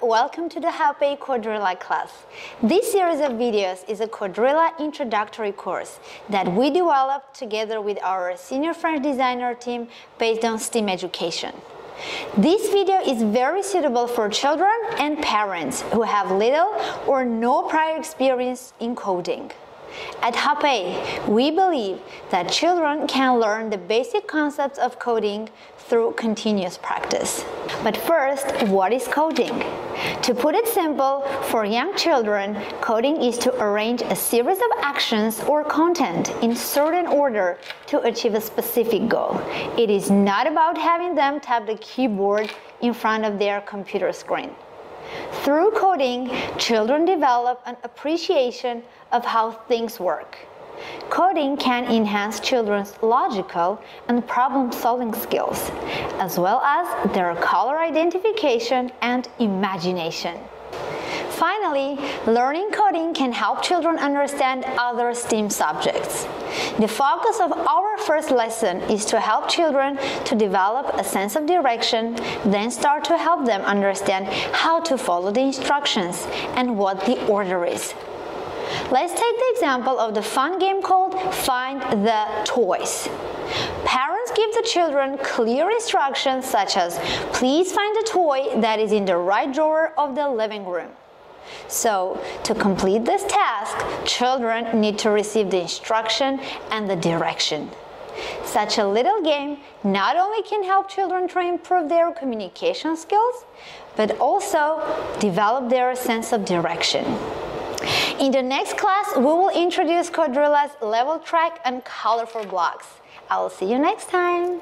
welcome to the Hape Quadrilla class. This series of videos is a Quadrilla introductory course that we developed together with our senior French designer team based on STEAM education. This video is very suitable for children and parents who have little or no prior experience in coding. At HAPE, we believe that children can learn the basic concepts of coding through continuous practice. But first, what is coding? To put it simple, for young children, coding is to arrange a series of actions or content in certain order to achieve a specific goal. It is not about having them tap the keyboard in front of their computer screen. Through coding, children develop an appreciation of how things work. Coding can enhance children's logical and problem-solving skills, as well as their color identification and imagination. Finally, learning coding can help children understand other STEAM subjects. The focus of our first lesson is to help children to develop a sense of direction, then start to help them understand how to follow the instructions and what the order is. Let's take the example of the fun game called Find the Toys. Parents give the children clear instructions such as, please find the toy that is in the right drawer of the living room. So, to complete this task, children need to receive the instruction and the direction. Such a little game not only can help children to improve their communication skills, but also develop their sense of direction. In the next class, we will introduce Quadrilla's level track and colorful blocks. I will see you next time.